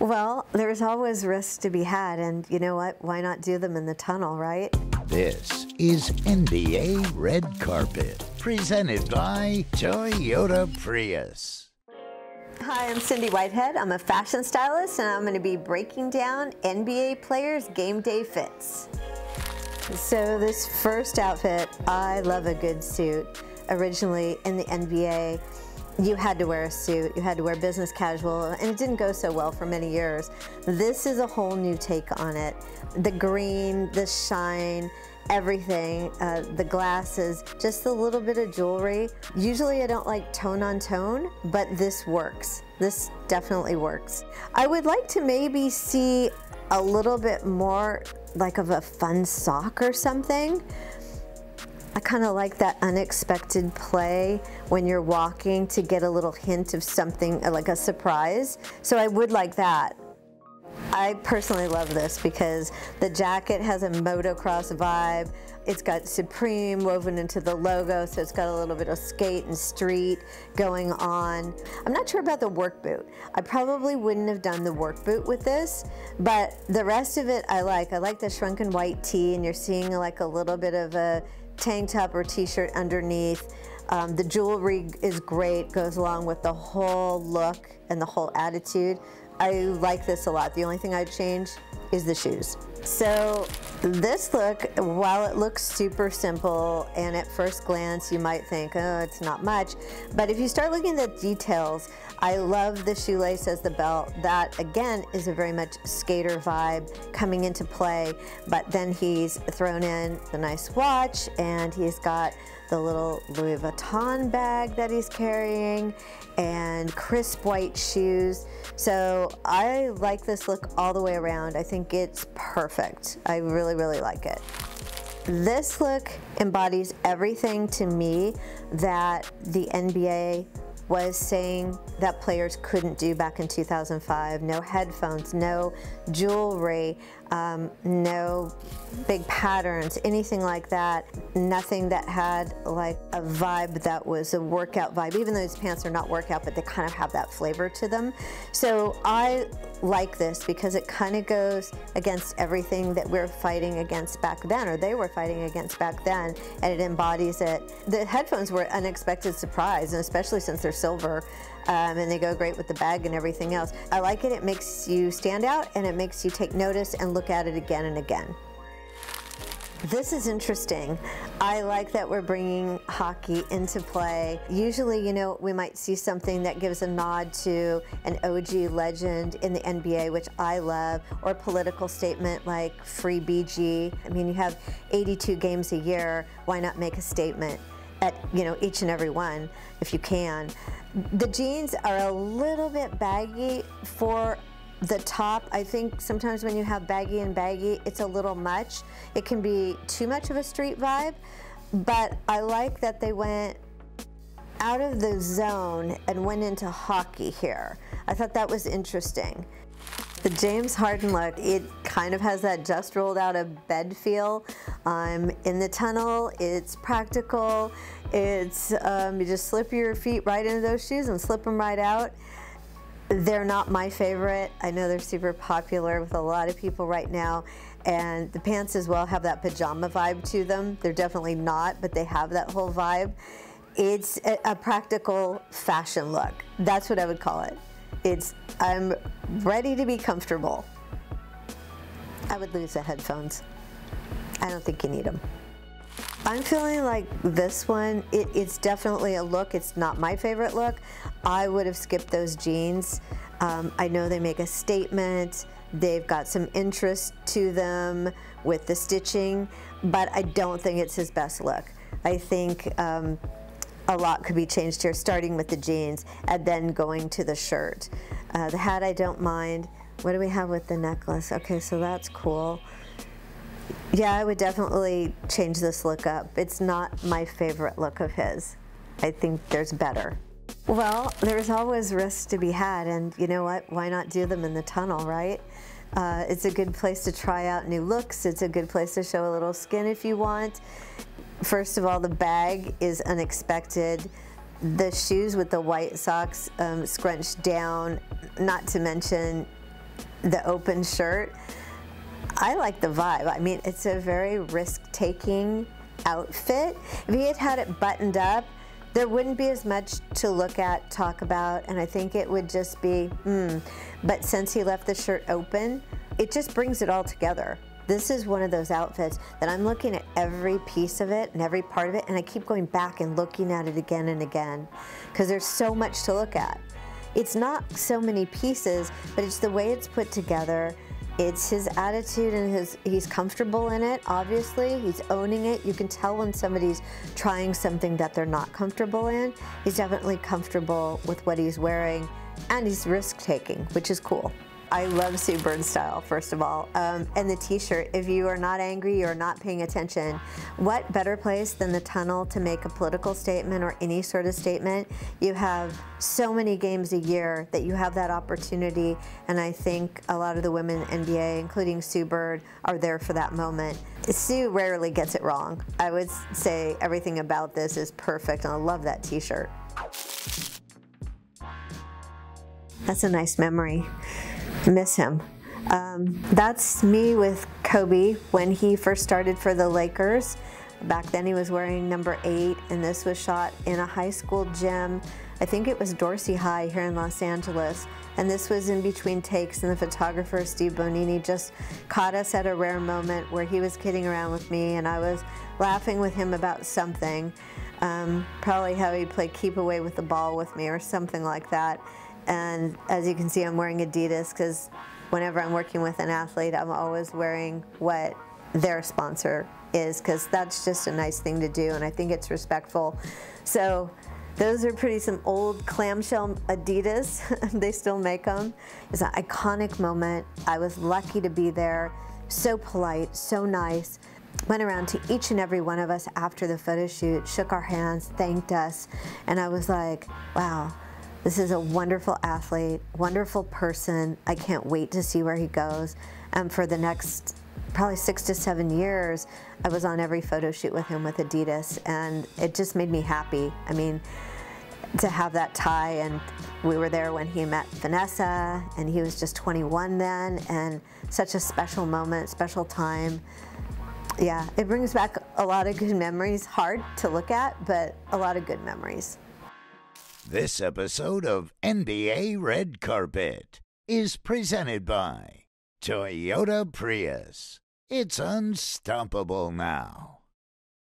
Well, there's always risks to be had, and you know what? Why not do them in the tunnel, right? This is NBA Red Carpet, presented by Toyota Prius. Hi, I'm Cindy Whitehead. I'm a fashion stylist, and I'm going to be breaking down NBA players' game day fits. So, this first outfit, I love a good suit. Originally in the NBA, you had to wear a suit, you had to wear business casual, and it didn't go so well for many years. This is a whole new take on it. The green, the shine, everything, uh, the glasses, just a little bit of jewelry. Usually I don't like tone on tone, but this works. This definitely works. I would like to maybe see a little bit more like of a fun sock or something. I kind of like that unexpected play when you're walking to get a little hint of something uh, like a surprise. So I would like that. I personally love this because the jacket has a motocross vibe. It's got Supreme woven into the logo, so it's got a little bit of skate and street going on. I'm not sure about the work boot. I probably wouldn't have done the work boot with this, but the rest of it I like. I like the shrunken white tee, and you're seeing like a little bit of a tank top or t-shirt underneath. Um, the jewelry is great, goes along with the whole look and the whole attitude. I like this a lot. The only thing I'd change is the shoes. So this look, while it looks super simple and at first glance you might think, oh, it's not much, but if you start looking at the details, I love the shoelace as the belt. That again is a very much skater vibe coming into play, but then he's thrown in the nice watch and he's got the little Louis Vuitton bag that he's carrying and crisp white shoes. So I like this look all the way around. I think it's perfect. I really, really like it. This look embodies everything to me that the NBA was saying that players couldn't do back in 2005. No headphones, no jewelry, um, no big patterns, anything like that. Nothing that had like a vibe that was a workout vibe, even though these pants are not workout, but they kind of have that flavor to them. So I like this because it kind of goes against everything that we're fighting against back then, or they were fighting against back then, and it embodies it. The headphones were an unexpected surprise, and especially since they're silver, um, and they go great with the bag and everything else. I like it. It makes you stand out, and it makes you take notice and look at it again and again. This is interesting. I like that we're bringing hockey into play. Usually, you know, we might see something that gives a nod to an OG legend in the NBA, which I love, or a political statement like free BG. I mean, you have 82 games a year. Why not make a statement at, you know, each and every one if you can? The jeans are a little bit baggy for the top, I think sometimes when you have baggy and baggy, it's a little much. It can be too much of a street vibe, but I like that they went out of the zone and went into hockey here. I thought that was interesting. The James Harden look, it kind of has that just rolled out of bed feel. I'm in the tunnel, it's practical, it's, um, you just slip your feet right into those shoes and slip them right out. They're not my favorite. I know they're super popular with a lot of people right now. And the pants as well have that pajama vibe to them. They're definitely not, but they have that whole vibe. It's a, a practical fashion look. That's what I would call it. It's, I'm ready to be comfortable. I would lose the headphones. I don't think you need them. I'm feeling like this one, it, it's definitely a look. It's not my favorite look. I would have skipped those jeans. Um, I know they make a statement. They've got some interest to them with the stitching, but I don't think it's his best look. I think um, a lot could be changed here, starting with the jeans and then going to the shirt. Uh, the hat I don't mind. What do we have with the necklace? Okay, so that's cool. Yeah, I would definitely change this look up. It's not my favorite look of his. I think there's better. Well, there's always risks to be had, and you know what? Why not do them in the tunnel, right? Uh, it's a good place to try out new looks. It's a good place to show a little skin if you want. First of all, the bag is unexpected. The shoes with the white socks um, scrunched down, not to mention the open shirt. I like the vibe. I mean, it's a very risk-taking outfit. If he had had it buttoned up, there wouldn't be as much to look at, talk about, and I think it would just be, hmm. But since he left the shirt open, it just brings it all together. This is one of those outfits that I'm looking at every piece of it and every part of it, and I keep going back and looking at it again and again because there's so much to look at. It's not so many pieces, but it's the way it's put together it's his attitude and his he's comfortable in it obviously. He's owning it. You can tell when somebody's trying something that they're not comfortable in. He's definitely comfortable with what he's wearing and he's risk taking which is cool I love Sue Bird style, first of all. Um, and the t-shirt, if you are not angry, you're not paying attention, what better place than the tunnel to make a political statement or any sort of statement? You have so many games a year that you have that opportunity. And I think a lot of the women in NBA, including Sue Bird, are there for that moment. Sue rarely gets it wrong. I would say everything about this is perfect, and I love that t-shirt. That's a nice memory miss him. Um, that's me with Kobe when he first started for the Lakers. Back then he was wearing number eight and this was shot in a high school gym. I think it was Dorsey High here in Los Angeles. And this was in between takes and the photographer Steve Bonini just caught us at a rare moment where he was kidding around with me and I was laughing with him about something. Um, probably how he'd play keep away with the ball with me or something like that. And as you can see, I'm wearing Adidas because whenever I'm working with an athlete, I'm always wearing what their sponsor is because that's just a nice thing to do and I think it's respectful. So those are pretty some old clamshell Adidas. they still make them. It's an iconic moment. I was lucky to be there. So polite, so nice. Went around to each and every one of us after the photo shoot, shook our hands, thanked us, and I was like, wow, this is a wonderful athlete, wonderful person. I can't wait to see where he goes. And for the next probably six to seven years, I was on every photo shoot with him with Adidas, and it just made me happy. I mean, to have that tie, and we were there when he met Vanessa, and he was just 21 then, and such a special moment, special time. Yeah, it brings back a lot of good memories. Hard to look at, but a lot of good memories. This episode of NBA Red Carpet is presented by Toyota Prius. It's unstoppable now.